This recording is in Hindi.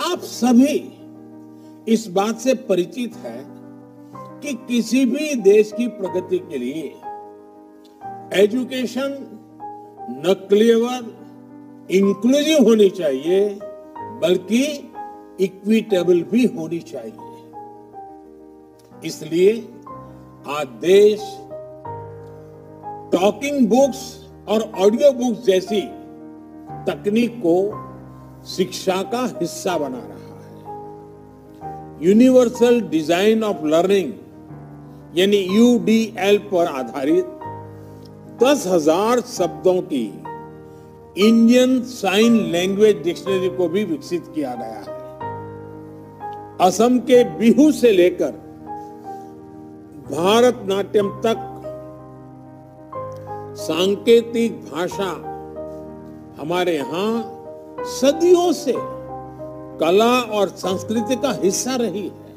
आप सभी इस बात से परिचित है कि किसी भी देश की प्रगति के लिए एजुकेशन न केवल इंक्लूसिव होनी चाहिए, बल्कि इक्विटेबल भी होनी चाहिए। इसलिए आज देश टॉकिंग बुक्स और ऑडियो बुक्स जैसी तकनीक को शिक्षा का हिस्सा बना रहा है। यूनिवर्सल डिज़ाइन ऑफ़ लर्निंग यानी यूडीएल पर आधारित दस हज़ार शब्दों की इंडियन साइन लैंग्वेज डिक्शनरी को भी विकसित किया गया है। असम के बिहू से लेकर भारत नाट्यम तक सांकेतिक भाषा हमारे यहाँ सदियों से कला और संस्कृति का हिस्सा रही है।